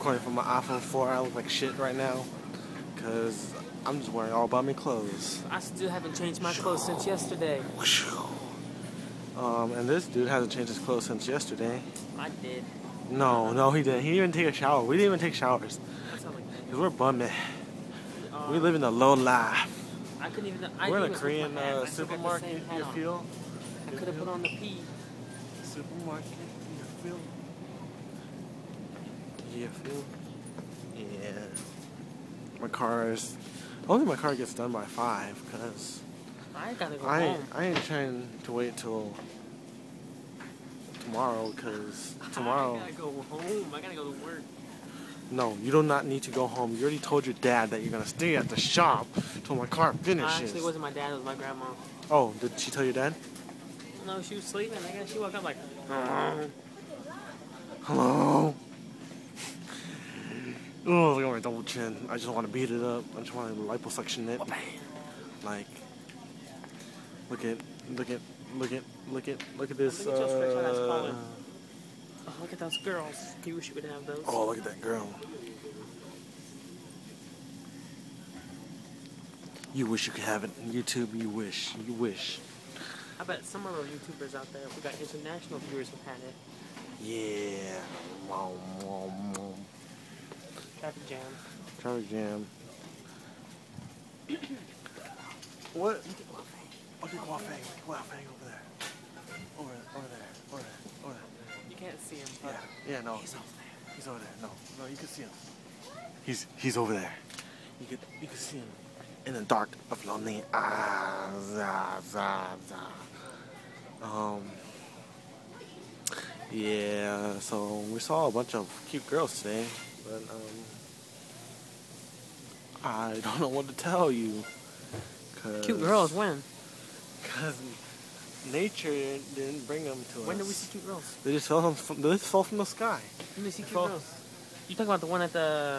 recording from my iPhone 4. I look like shit right now because I'm just wearing all bummy clothes. I still haven't changed my clothes since yesterday. Um, and this dude hasn't changed his clothes since yesterday. I did. No, no, he didn't. He didn't even take a shower. We didn't even take showers because we're bumming. um, We live in the low life. I couldn't even. I We're in a Korean put my hat on. uh, I still got the supermarket. You feel? I could have put on the P. Supermarket. You feel? Yeah. My car is. Only my car gets done by five because I gotta go I ain't, home. I ain't trying to wait till tomorrow because tomorrow. I gotta go home. I gotta go to work. No, you do not need to go home. You already told your dad that you're gonna stay at the shop till my car Uh, finishes. actually, it wasn't my dad. It was my grandma. oh, did she tell your dad? No, she was sleeping. I guess she woke up like. "Oh." Hello. Oh, look at my double chin. I just want to beat it up. I just want to liposuction it. Like, look at, look at, look at, look at, look at this. Look at your stretch on that Uh. Oh, look at those girls. You wish you would have those. oh, look at that girl. You wish you could have it. YouTube, you wish. You wish. I bet some of our YouTubers out there, we got international viewers who had it. Yeah. Wow, wow, wow. Traffic jam. Traffic jam. what? Look at Guafang. Guafang over there. Over, over there. Over there. Over there. You can't see him, Yeah. Yeah. No. he's over there. He's over there. No. No. You can see him. He's he's over there. You could you can see him in the dark of lonely. Ah, za, za, za. Um. Yeah. So we saw a bunch of cute girls today, but um. I don't know what to tell you. Cause, Cute girls, when? Cause nature didn't bring them to us. When did we see cute girls? They just fell from they just fell from the sky. When did we see cute girls? You talking about the one at the